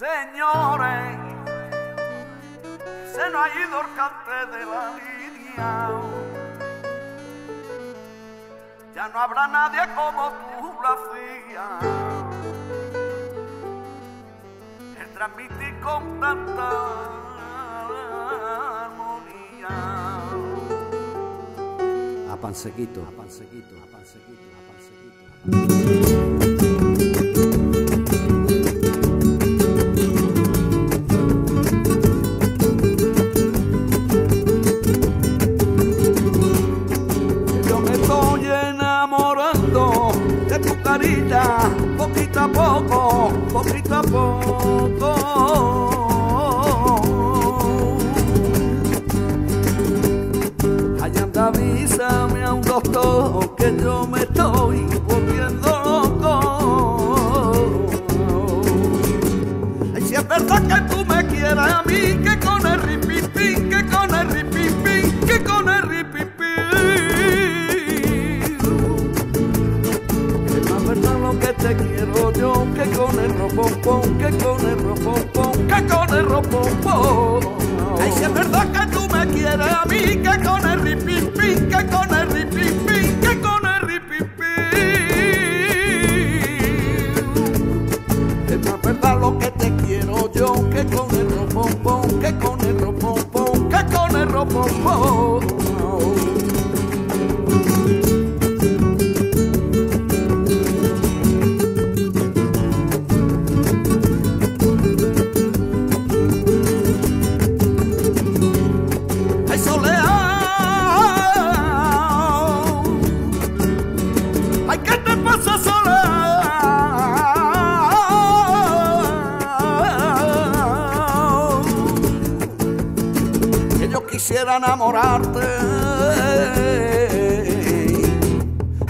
Señores, se nos ha ido el cante de la línea. Ya no habrá nadie como tú lo hacías. El transmitir con tanta armonía. A pansequito, a pansequito, a pansequito, a pansequito. Que con el ropompón, que con el ropompón. Ay, si es verdad que tú me quieres a mí, que con el ripipín, que con el enamorarte.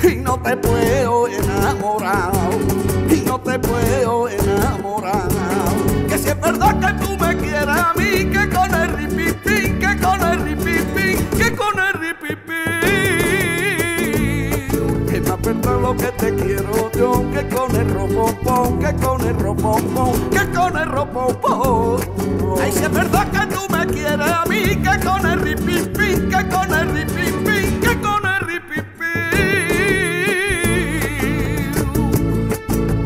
Y no te puedo enamorar y no te puedo enamorar. Que si es verdad que tú me quieres a mí que con el ripipín que con el ripipín que con el ripipín que más verdad lo que te quiero que con el ropopón ay si es verdad que tú me quieres a mí que con el ripipín que con el ripipín que con el ripipín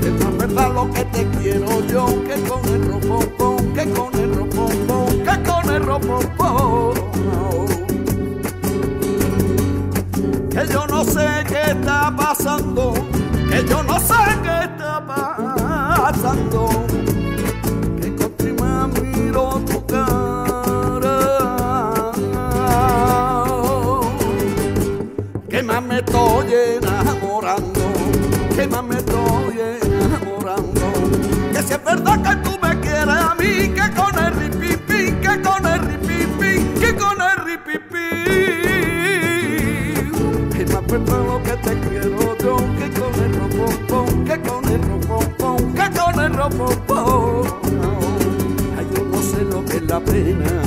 es más verdad lo que te quiero yo que con el ropompón, que con el ropompón, que con el ropompón. Que yo no sé qué está pasando, que yo no sé qué está pasando. santo che continuiamo a toccare pena.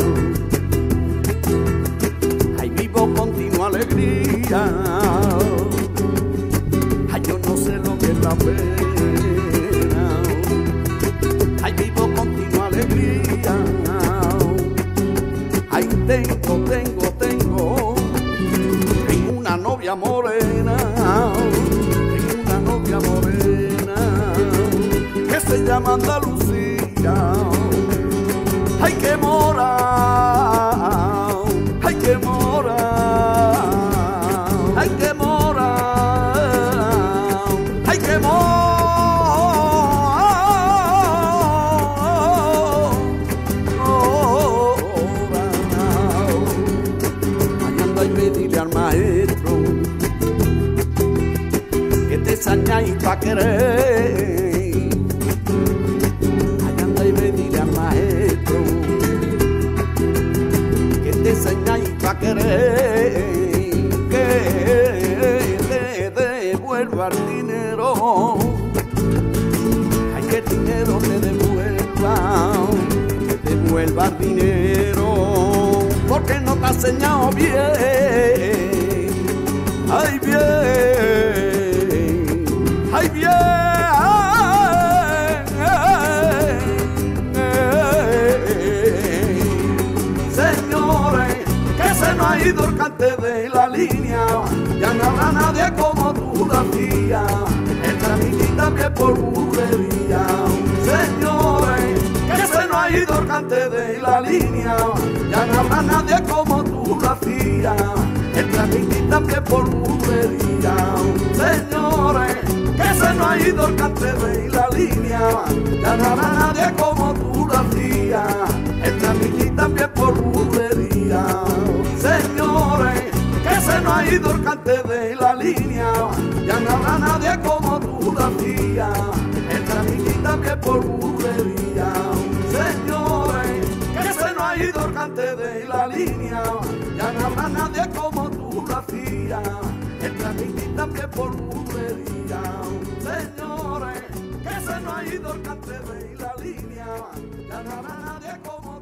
Ay, vivo continua alegría. Ay, yo no sé lo que es la pena. Ay, vivo continua alegría. Ay, tengo, tengo, tengo. Tengo una novia morena. Tengo una novia morena. Que se llama Andalucía. Que mora, ay, que mora, ay, que mora, ay, que mora. Ay, anda y pedirle al maestro que te sañáis pa' querer. Pa' querer que te devuelva el dinero. Ay, que el dinero te devuelva, te devuelva el dinero, porque no te ha enseñado bien. Tramiti también por bulería, señores, que se no ha ido el cante de la línea, ya no habrá nadie como tú lo hacías. El tramiti también por bulería, señores, que se no ha ido el cante de la línea, ya no habrá nadie como tú lo hacías. El tramiti también por bulería, señores, que se no ha ido el cante de la línea, ya no habrá nadie como hacías. El tramiti también por bulería, señores, que se no ha ido el de la línea, ya no habrá nadie como tú lo hacías. Tramiti también por bulería, señores, que se no ha ido el de la línea, ya no habrá nadie como